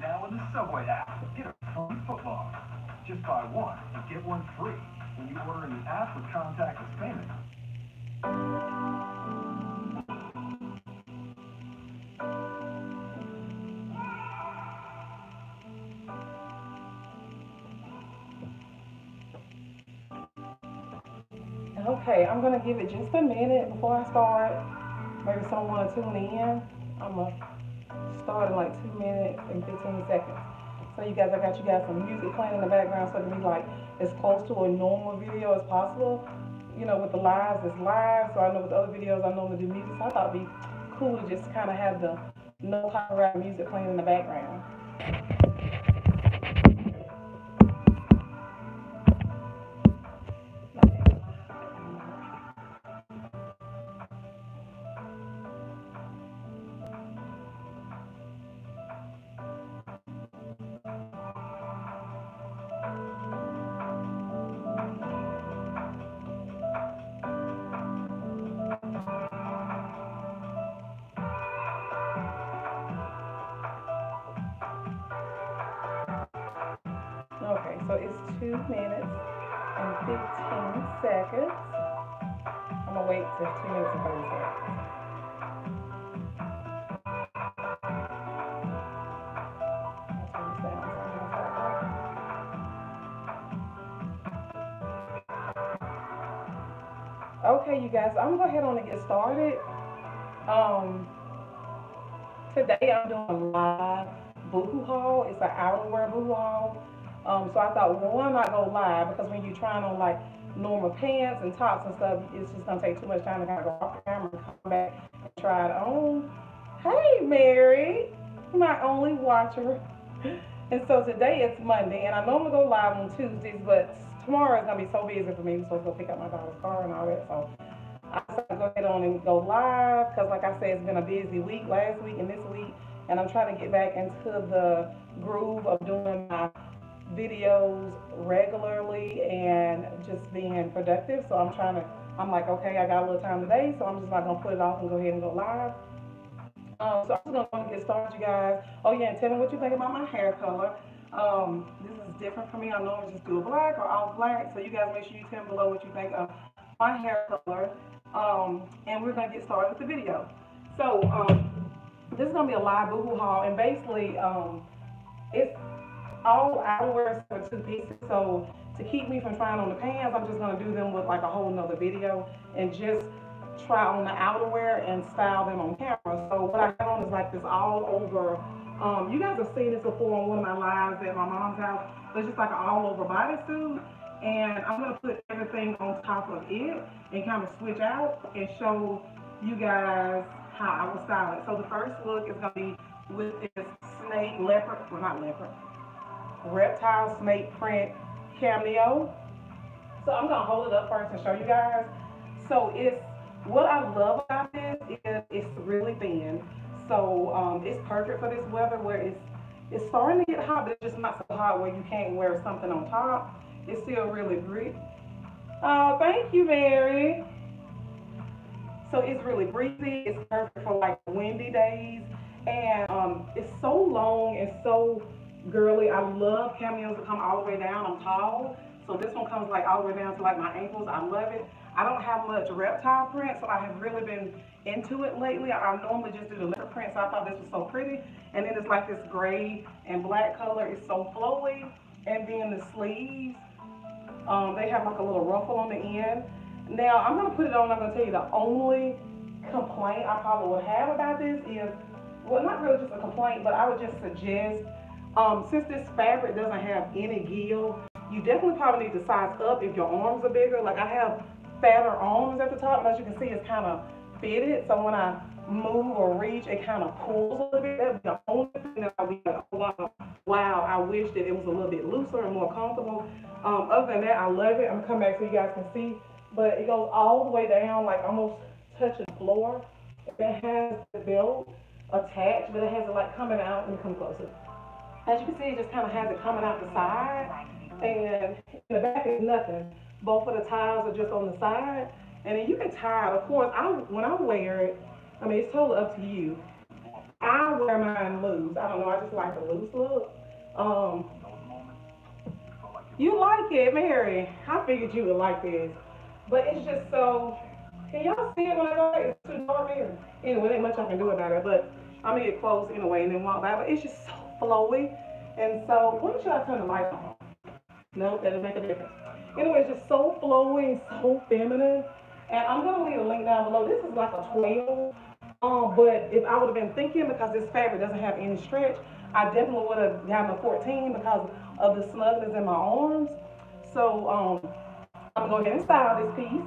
Now in the Subway app, get a free football. Just buy one and get one free when you order in the app with contactless payment. Okay, I'm gonna give it just a minute before I start. Maybe someone wanna tune in. I'm gonna start in like two minutes and 15 seconds. So you guys, I got you guys some music playing in the background so it can be like as close to a normal video as possible. You know, with the lives, it's live. So I know with the other videos, I normally do music. So I thought it'd be cool to just kind of have the no copyright music playing in the background. Minutes and 15 seconds. I'm gonna wait till two minutes and 30 seconds. Okay, you guys, I'm gonna go ahead on and get started. Um, today I'm doing a live boohoo haul. It's an outerwear boohoo haul. Um, so I thought, well, why not go live? Because when you're trying on like normal pants and tops and stuff, it's just gonna take too much time to kind of go off camera and come back and try it on. Hey, Mary, my only watcher. And so today it's Monday, and I normally go live on Tuesdays, but tomorrow is gonna be so busy for me. I'm supposed to go pick up my daughter's car and all that, so I decided to go ahead on and go live because, like I said, it's been a busy week last week and this week, and I'm trying to get back into the groove of doing my videos regularly and just being productive. So I'm trying to, I'm like, okay, I got a little time today, so I'm just not gonna put it off and go ahead and go live. Um, so I'm just gonna get started, you guys. Oh yeah, and tell me what you think about my hair color. Um, this is different for me. I normally just do a black or all black. So you guys make sure you tell me below what you think of my hair color. Um, and we're gonna get started with the video. So um, this is gonna be a live boohoo haul, and basically um, it's all for two pieces. So to keep me from trying on the pants, I'm just gonna do them with like a whole nother video and just try on the outerwear and style them on camera. So what I got on is like this all over. Um, you guys have seen this before on one of my lives at my mom's house. It's just like an all over bodysuit. And I'm gonna put everything on top of it and kind of switch out and show you guys how I will style it. So the first look is gonna be with this snake leopard, well not leopard, reptile snake print kimono. So I'm gonna hold it up first and show you guys. So it's what I love about this is it's really thin. So um, it's perfect for this weather where it's it's starting to get hot, but it's just not so hot where you can't wear something on top. It's still really great. Oh, thank you, Mary. So it's really breezy. It's perfect for like windy days. And um, it's so long and so girly. I love kimonos that come all the way down. I'm tall. So this one comes like all the way down to like my ankles. I love it. I don't have much reptile print, so I have really been into it lately. I, normally just do the leopard print, so I thought this was so pretty. And then it's like this gray and black color. It's so flowy. And then the sleeves, um, they have like a little ruffle on the end. Now, I'm going to put it on. I'm going to tell you the only complaint I probably would have about this is, well, not really just a complaint, but I would just suggest, um, since this fabric doesn't have any give, you definitely probably need to size up if your arms are bigger. Like I have fatter arms at the top, and as you can see, it's kind of fitted. So when I move or reach, it kind of pulls a little bit. That's the only thing that I'll be like, oh, wow, wow, I wish that it was a little bit looser and more comfortable. Um, other than that, I love it. I'm gonna come back so you guys can see. But it goes all the way down, like almost touching the floor. It has the belt attached, but it has it like coming out. and come closer. As you can see, it just kind of has it coming out the side. And In the back is nothing. Both of the ties are just on the side. And then you can tie it. Of course, I when I wear it, I mean, it's totally up to you. I wear mine loose. I don't know. I just like the loose look. Um, you like it, Mary. I figured you would like this. But it's just so. Can y'all see it when I go? It's too dark here. Anyway, there ain't much I can do about it. But I'm gonna get close anyway and then walk by. But it's just so flowy. And so, when should I turn the light on? No, that'll make a difference. Anyway, it's just so flowy, so feminine. And I'm gonna leave a link down below. This is like a 12. Um, but if I would have been thinking because this fabric doesn't have any stretch, I definitely would have gotten a 14 because of the snugness in my arms. So um, I'm gonna go ahead and style this piece.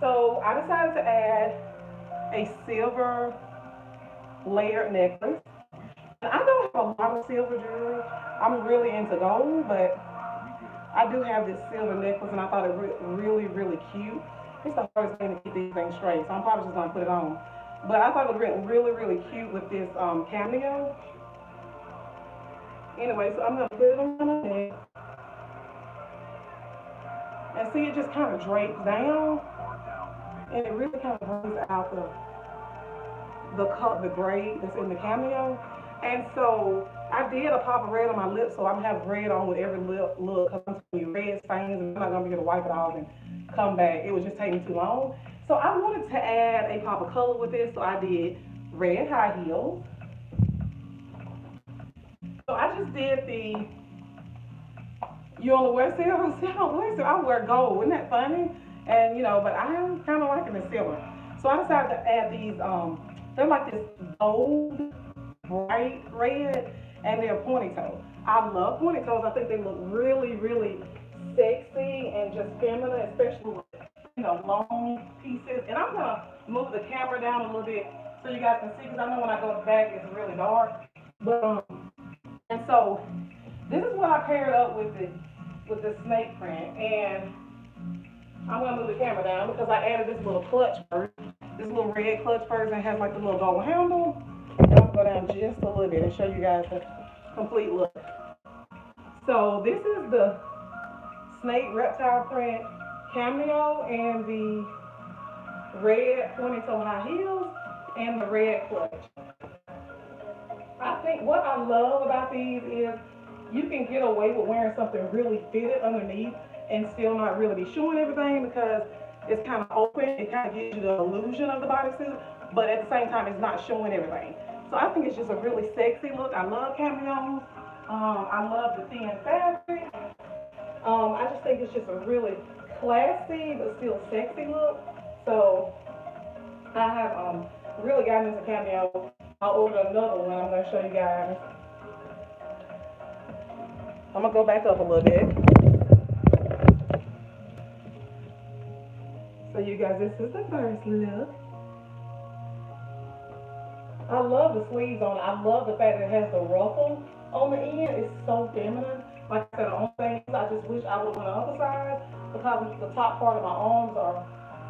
So I decided to add a silver layered necklace. I don't have a lot of silver jewelry. I'm really into gold, but I do have this silver necklace and I thought it re really, really cute. It's the hardest thing to keep these things straight, so I'm probably just gonna put it on. But I thought it looked really, really cute with this um, kimono. Anyway, so I'm gonna put it on my neck. And see, it just kind of drapes down. And it really kind of brings out the the cut, the gray that's in the kimono. And so I did a pop of red on my lips, so I'm have red on with every lip look because I'm red stains and I'm not gonna be able to wipe it off and come back. It was just taking too long. So I wanted to add a pop of color with this, so I did red high heels. So I just did the, you only wear silver? I don't wear silver, I wear gold, isn't that funny? And you know, but I am kind of liking the silver. So I decided to add these, um, they're like this gold, bright red, and they're pointy toe. I love pointy toes. I think they look really, really sexy and just feminine, especially with you know, long pieces. And I'm gonna move the camera down a little bit so you guys can see, because I know when I go back, it's really dark. But, um, and so, this is what I paired up with the, with the snake print. And I'm gonna move the camera down because I added this little clutch first. This little red clutch first that has like the little gold handle. Just a little bit and show you guys the complete look. So this is the snake reptile print kimono and the red pointy toe high heels and the red clutch. I think what I love about these is you can get away with wearing something really fitted underneath and still not really be showing everything because it's kind of open. It kind of gives you the illusion of the bodysuit, but at the same time, it's not showing everything. So I think it's just a really sexy look. I love kimonos. Um, I love the thin fabric. Um, I just think it's just a really classy but still sexy look. So I have um, really gotten into kimono. I'll order another one. I'm to show you guys. I'm to go back up a little bit. So you guys, this is the first look. I love the sleeves on it. I love the fact that it has the ruffle on the end. It's so feminine. Like I said, the only thing is I just wish I would have went the other side because the top part of my arms are,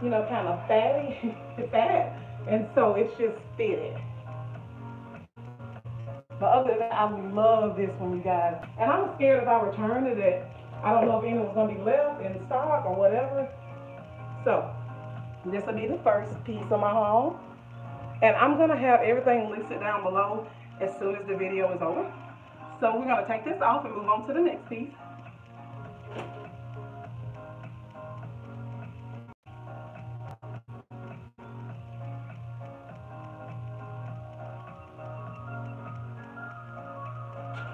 you know, kind of fatty, fat, and so it's just fitted. But other than that, I love this one, you guys. And I'm scared if I return it that I don't know if anyone's gonna be left in stock or whatever. So this will be the first piece of my haul. And I'm gonna have everything listed down below as soon as the video is over. So we're gonna take this off and move on to the next piece.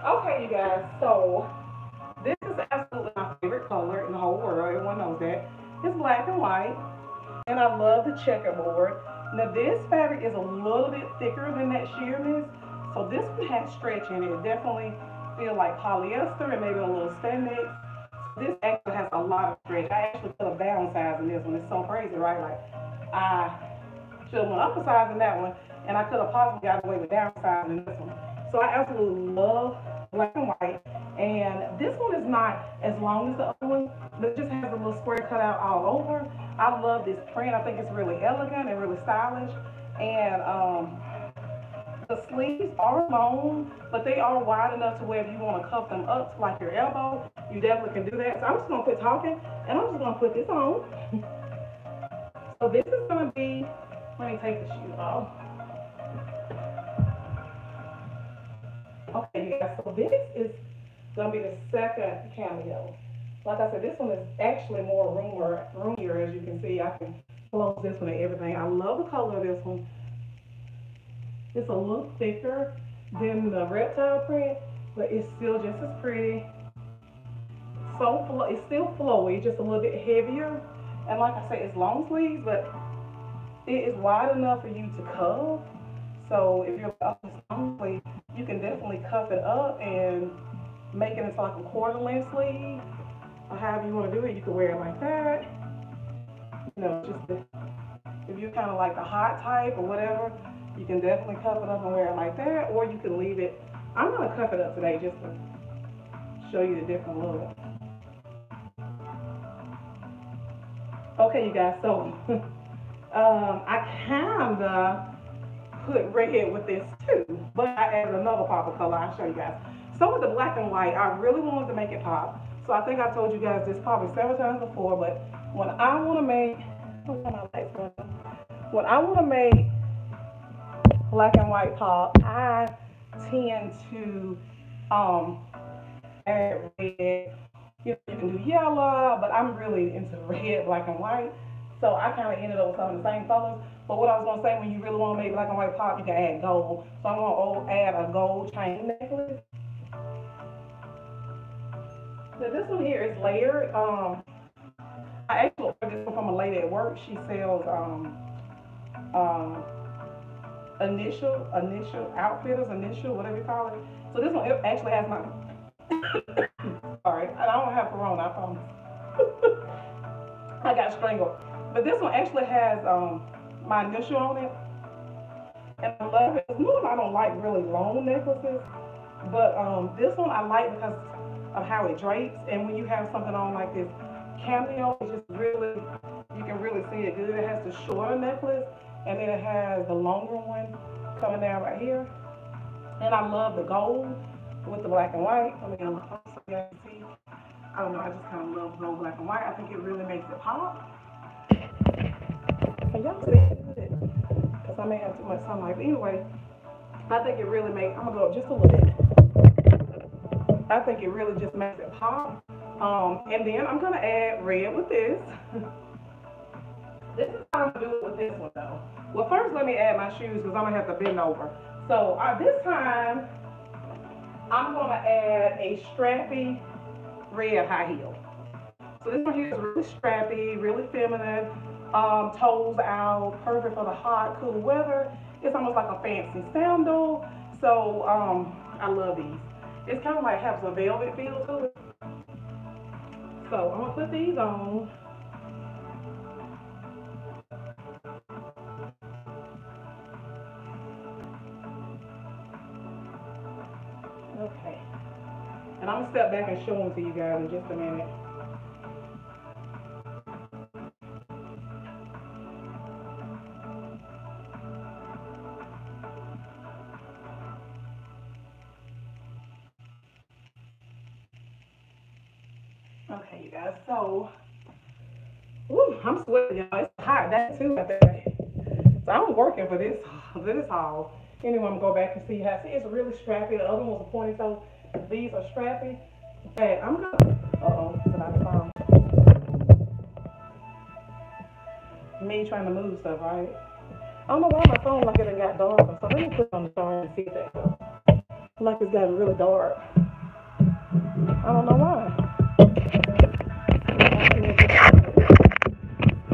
Okay, you guys, so this is absolutely my favorite color in the whole world. Everyone knows that. It's black and white, and I love the checkerboard. Now, this fabric is a little bit thicker than that sheerness, so this one has stretch in it. It definitely feels like polyester and maybe a little spandex. This actually has a lot of stretch. I actually put a down size in this one. It's so crazy, right? Like, I should have went up a size in that one, and I could have possibly got away with downsizing in this one. So I absolutely love black and white. And this one is not as long as the other one, but it just has a little square cut out all over. I love this print. I think it's really elegant and really stylish. And um, the sleeves are long, but they are wide enough to where if you want to cuff them up to like your elbow, you definitely can do that. So I'm just gonna quit talking and I'm just gonna put this on. so this is gonna be, let me take the shoes off. Okay, guys, so this is gonna be the second kimono. Like I said, this one is actually more roomier, roomier as you can see. I can close this one and everything. I love the color of this one. It's a little thicker than the reptile print, but it's still just as pretty. So it's still flowy, just a little bit heavier. And like I said, it's long sleeves, but it is wide enough for you to cuff. So if you're up oh, long sleeve, you can definitely cuff it up and make it into like a quarter length sleeve. Or however you want to do it, you can wear it like that. You know, just if you're kind of like the hot type or whatever, you can definitely cuff it up and wear it like that, or you can leave it. I'm gonna cuff it up today just to show you the different look. Okay, you guys, so um, I kinda put red with this too, but I added another pop of color. I'll show you guys. So with the black and white, I really wanted to make it pop. So I think I told you guys this probably several times before, but when I want to make, when I want to make black and white pop, I tend to um, add red. You, you can do yellow, but I'm really into red, black, and white. So I kind of ended up with some of the same colors. But what I was gonna say, when you really want to make black and white pop, you can add gold. So I'm gonna add a gold chain necklace. So this one here is layered. Um, I actually ordered this one from a lady at work. She sells um, um, initial, initial outfitters, initial, whatever you call it. So this one actually has my. Sorry, I don't have corona. I promise. I got strangled, but this one actually has um my initial on it, and I love it. Normally I don't like really long necklaces, but um this one I like because of how it drapes, and when you have something on like this kimono, it's just really you can really see it good. It has the shorter necklace and then it has the longer one coming down right here. And I love the gold with the black and white. Let me get a little closer so you can see. I don't know, I just kind of love gold, black, and white. I think it really makes it pop. Can y'all see it? Because I may have too much sunlight. But anyway, I think it really makes, I'm going to go up just a little bit. I think it really just makes it pop. Um, and then I'm going to add red with this. This is how I'm gonna do it with this one though. Well, first let me add my shoes because I'm gonna have to bend over. So uh, this time, I'm gonna add a strappy red high heel. So this one here is really strappy, really feminine, um, toes out, perfect for the hot, cool weather. It's almost like a fancy sandal. So um, I love these. It's kind of like has a velvet feel to it. So I'm gonna put these on. Okay. And I'm gonna step back and show them to you guys in just a minute. So, woo, I'm sweating, y'all. It's hot, that too, I think. So I'm working for this, this haul. Anyway, I'm gonna go back and see how, see, it's really strappy. The other one was a pointy toe. These are strappy. Hey, I'm gonna, the phone. Me trying to move stuff, right? I don't know why my phone like it got darker, so let me put on the phone and see if that. Like it's gotten really dark. I don't know why.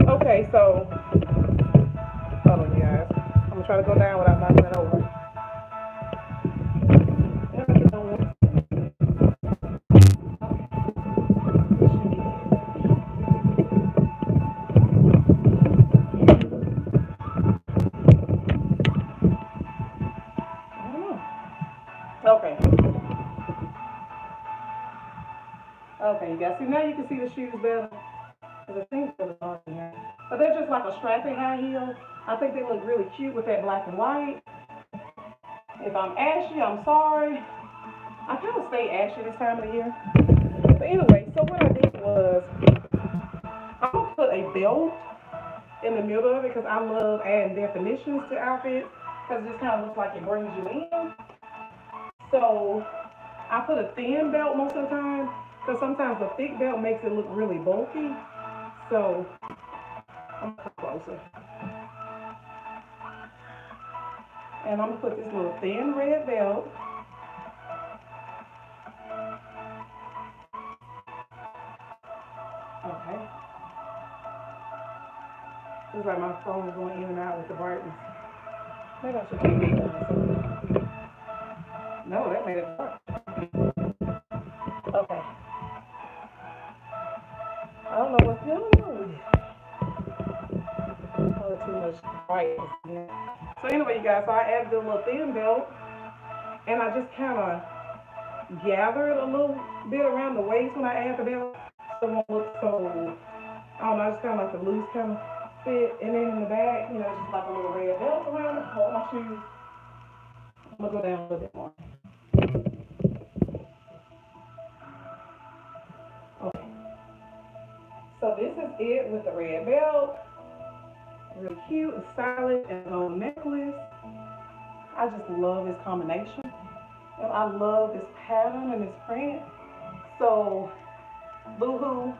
Okay, so, oh, hold on. I'm gonna try to go down without knocking it over. Okay, you guys see now you can see the shoes better. Dark here. But they're just like a strappy high heel. I think they look really cute with that black and white. If I'm ashy, I'm sorry. I kind of stay ashy this time of the year. But anyway, so what I did was, I'm gonna put a belt in the middle of it because I love adding definitions to outfits because it just kind of looks like it brings you in. So I put a thin belt most of the time because sometimes a thick belt makes it look really bulky. So I'm closer. And I'm gonna put this little thin red belt. Okay. Looks like my phone is going in and out with the brightness. Maybe I should. No, that made it work. Okay. I don't know what's going on it. Oh, too much brightness. So anyway, you guys, so I added a little thin belt, and I just kind of gathered a little bit around the waist when I add the belt, so it won't look so. I don't know, just kind of like the loose kind of fit, and then in the back, you know, just like a little red belt around it, hold my shoes. I'm gonna go down a little bit more. So this is it with the red belt. Really cute and stylish and gold necklace. I just love this combination. And I love this pattern and this print. So, Boohoo,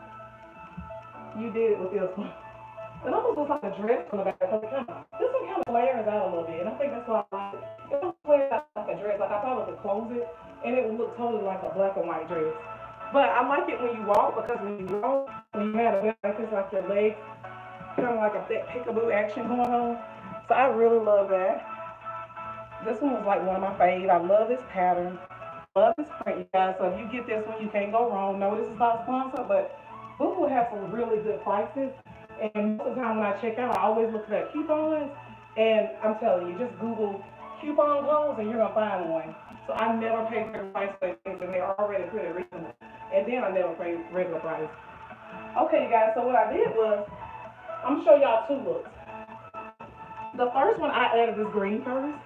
you did it with this one. It almost looks like a dress on the back. It this one kind of flares out a little bit. And I think that's why I like it. It out like a dress. Like I thought I could close it and it would look totally like a black and white dress. But I like it when you walk because when you walk, when you have a belt like your legs kind of like a thick peekaboo action going on. So I really love that. This one was like one of my faves. I love this pattern. Love this print, you guys. So if you get this one, you can't go wrong. No, this is not sponsored, but Boohoo has some really good prices. And most of the time when I check out, I always look at coupons. And I'm telling you, just Google coupon codes and you're gonna find one. So I never pay regular price for things and they're already pretty reasonable. And then I never pay regular price. Okay, you guys, so what I did was I'm gonna show y'all two looks. The first one I added this green first.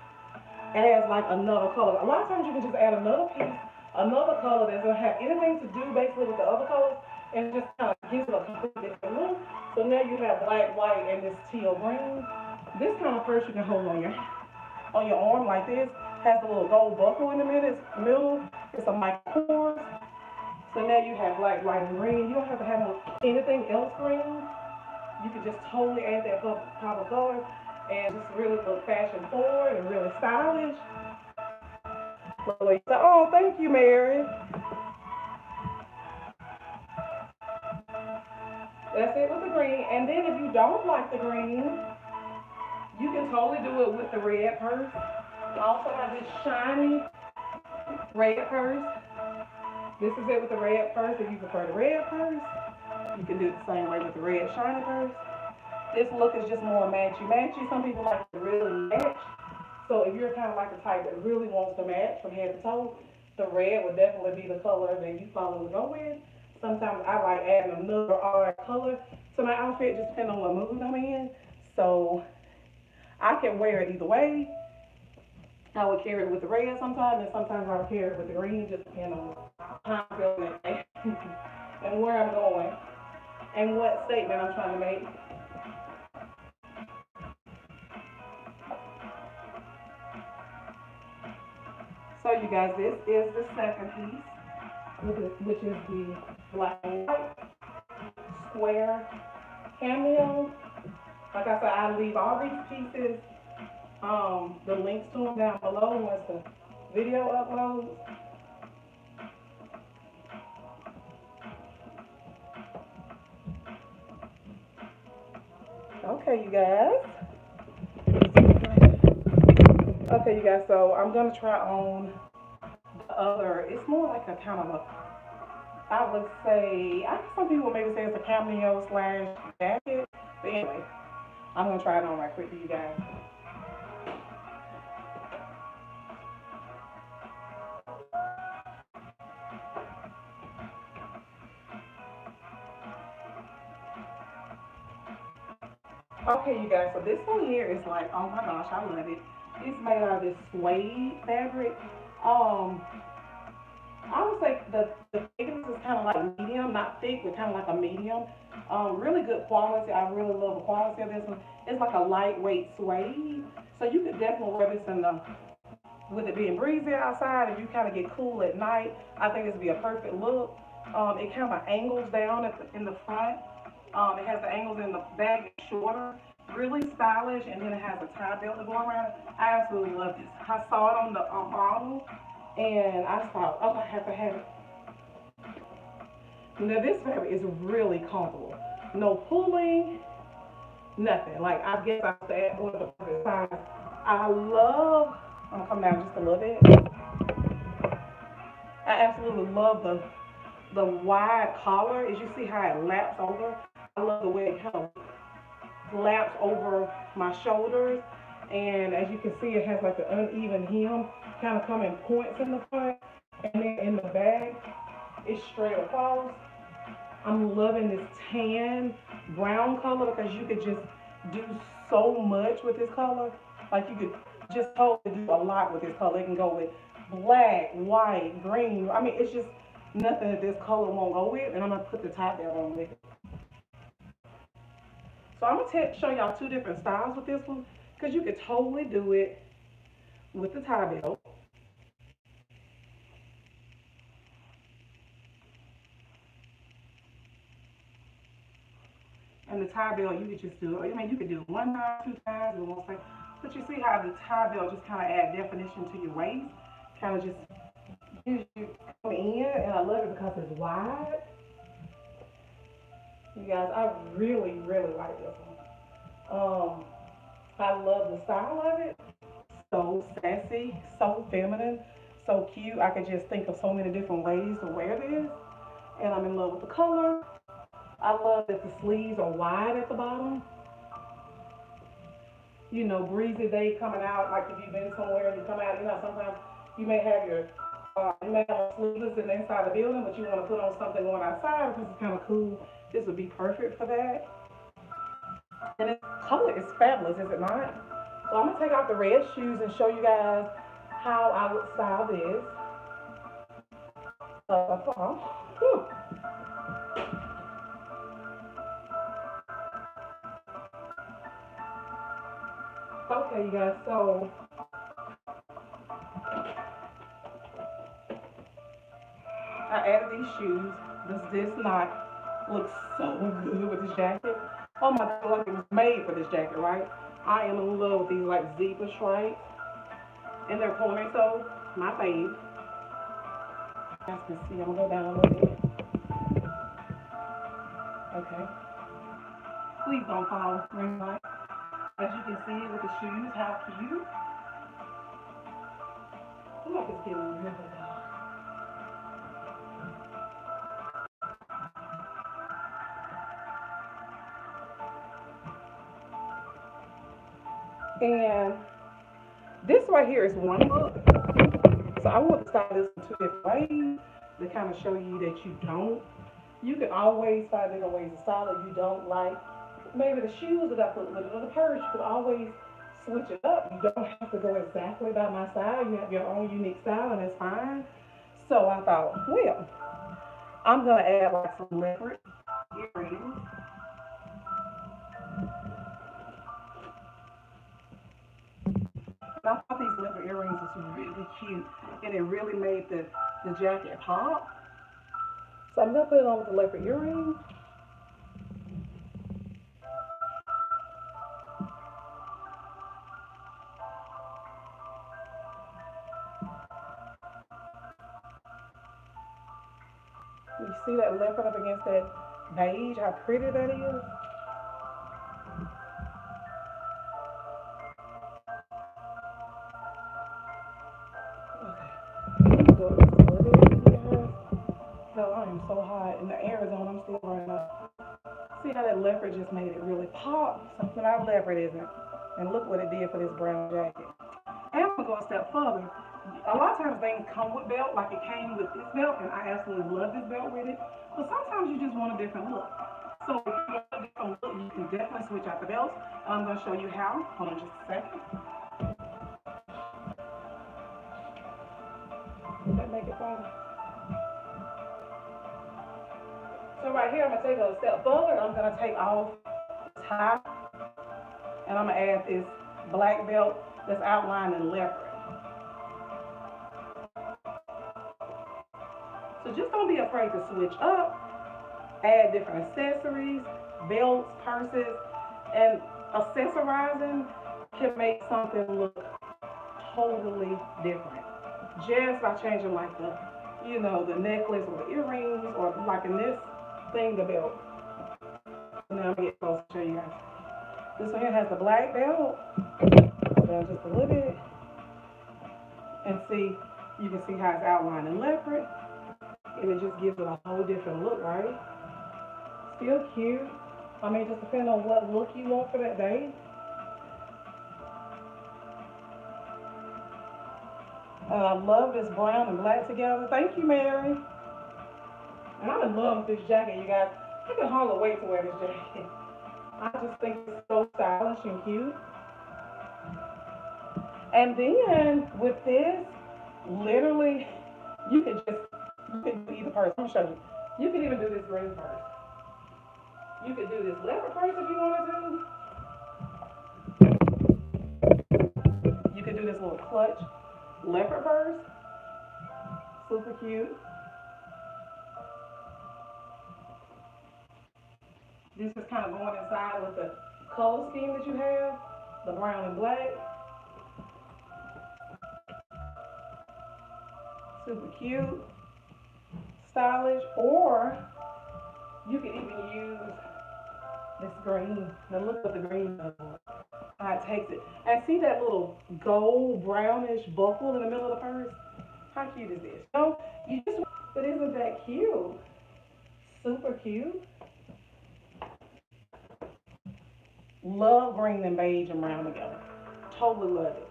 It has like another color. A lot of times you can just add another piece, another color that doesn't have anything to do basically with the other colors, and just kind of gives it a completely different look. So now you have black, white, and this teal green. This kind of first you can hold on your on your arm like this. Has a little gold buckle in the middle. It's a cord. So now you have black, white, and green. You don't have to have anything else green. You can just totally add that pop of color and just really look fashion forward and really stylish. Oh, thank you, Mary. That's it with the green. And then if you don't like the green, you can totally do it with the red purse. I also have this shiny red purse. This is it with the red purse. If you prefer the red purse, you can do it the same way with the red shiny purse. This look is just more matchy matchy. Some people like to really match. So if you're kind of like the type that really wants to match from head to toe, the red would definitely be the color that you follow to go with. Sometimes I like adding another odd color to my outfit, just depending on what mood I'm in. So I can wear it either way. I would carry it with the red sometimes, and sometimes I would carry it with the green, just depending on how I'm feeling and where I'm going and what statement I'm trying to make. So you guys, this is the second piece, which is- which is the black and white square kimono. Like I said, I leave all these pieces, um, the links to them down below once the video uploads. Okay, you guys. Okay, you guys, so I'm gonna try on the other, it's more like a kind of a, I would say, I guess some people maybe say it's a kimono slash jacket, but anyway, I'm gonna try it on right quick you guys. Okay, you guys, so this one here is like, oh my gosh, I love it. It's made out of this suede fabric. Um, I would say the, the thickness is kind of like medium, not thick, but kind of like a medium. Um, really good quality. I really love the quality of this one. It's like a lightweight suede. So you could definitely wear this in the, with it being breezy outside, if you kind of get cool at night, I think this would be a perfect look. Um, it kind of angles down at the, in the front. Um, it has the angles in the back shorter, really stylish, and then it has a tie belt to go around it. I absolutely love this. I saw it on the um, model, and I thought, oh, I have to have it. Now this fabric is really comfortable. No pulling, nothing. Like I guess I said with the perfect size. I love. I'm gonna come down just a little bit. I absolutely love the the wide collar. As you see how it laps over. I love the way it of laps over my shoulders. And as you can see, it has like an uneven hem, kind of coming points in the front. And then in the back, it's straight across. I'm loving this tan brown color because you could just do so much with this color. Like you could just totally do a lot with this color. It can go with black, white, green. I mean, it's just nothing that this color won't go with. And I'm gonna put the top down on it. So I'm gonna show y'all two different styles with this one because you could totally do it with the tie belt. And the tie belt, you could just do, it. I mean, you could do it one time, two times, and one thing. But you see how the tie belt just kind of add definition to your waist, kind of just gives you come in, and I love it because it's wide. You guys, I really, really like this one. Um, I love the style of it. So sassy, so feminine, so cute. I could just think of so many different ways to wear this. And I'm in love with the color. I love that the sleeves are wide at the bottom. You know, breezy day coming out, like if you've been somewhere and you come out, you know, sometimes you may have your, uh, you may have sleeveless in the inside the building, but you want to put on something going outside because it's kind of cool. This would be perfect for that. And the color is fabulous, is it not? So I'm gonna take off the red shoes and show you guys how I would style this. Uh. Okay, you guys, so I added these shoes. Does this not look so good with this jacket? Oh my god, like it was made for this jacket, right? I am in love with these like zebra stripes. And they're ponytails, my fave. You guys can see, I'm gonna go down a little bit. Okay. Please don't fall, ring light. As you can see with the shoes, how cute. Look it's getting really And this right here is one look. So I want to style this in two different ways to kind of show you that you don't. You can always find different ways to style it you don't like maybe the shoes that I put with it or the purse, you can always switch it up. You don't have to go exactly by my style. You have your own unique style, and it's fine. So I thought, well, I'm gonna add like some leopard earrings. Earrings was really cute, and it really made the, the jacket pop. So I'm gonna put it on with the leopard earrings. You see that leopard up against that beige, how pretty that is? leopard just made it really pop. Something I've leopard isn't. And look what it did for this brown jacket. And I'm going to go a step further. A lot of times things come with belt, like it came with this belt, and I absolutely love this belt with it. But sometimes you just want a different look. So if you want a different look, you can definitely switch out the belts. I'm going to show you how. Hold on just a second. That make it better? So right here, I'm gonna take a step further. I'm gonna take off the top, and I'm gonna add this black belt that's outlined in leopard. So just don't be afraid to switch up, add different accessories, belts, purses, and accessorizing can make something look totally different. Just by changing like the, you know, the necklace or the earrings or like in this thing, the belt. Now I'm gonna get close to show you guys. This one here has the black belt. Down just a little bit. And see, you can see how it's outlined in leopard. And it just gives it a whole different look, right? Still cute. I mean, just depending on what look you want for that day. And I love this brown and black together. Thank you, Mary. And I'm love this jacket, you guys. I can hardly wait to wear this jacket. I just think it's so stylish and cute. And then with this, literally, you can just you can do either purse. I'm gonna show you. You can even do this green purse. You could do this leopard purse if you wanted to. do. You could do this little clutch leopard purse. Super cute. This is kind of going inside with the color scheme that you have, the brown and black. Super cute, stylish, or you can even use this green. Now look what the green. How it takes it. And see that little gold brownish buckle in the middle of the purse? How cute is this? No, you just, but isn't that cute? Super cute. Love green and beige and brown together. Totally love it.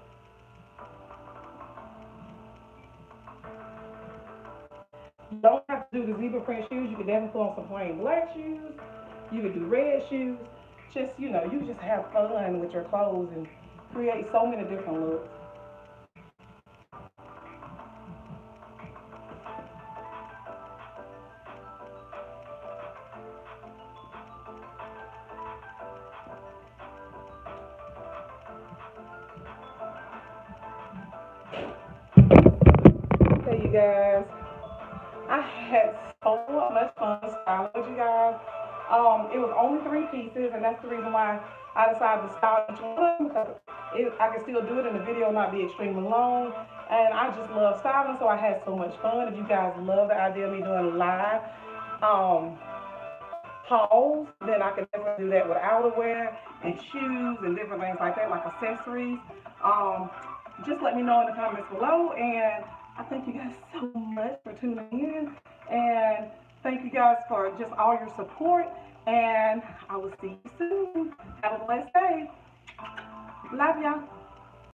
You don't have to do the zebra print shoes. You can definitely put on some plain black shoes. You could do red shoes. Just, you know, you just have fun with your clothes and create so many different looks. You guys. I had so much fun styling with you guys. Um, it was only three pieces, and that's the reason why I decided to style each one because it, I can still do it in the video, not be extremely long. And I just love styling, so I had so much fun. If you guys love the idea of me doing live um, hauls, then I can definitely do that with outerwear and shoes and different things like that, like accessories. Um, just let me know in the comments below, and I thank you guys so much for tuning in. And thank you guys for just all your support. And I will see you soon. Have a blessed day. Love y'all.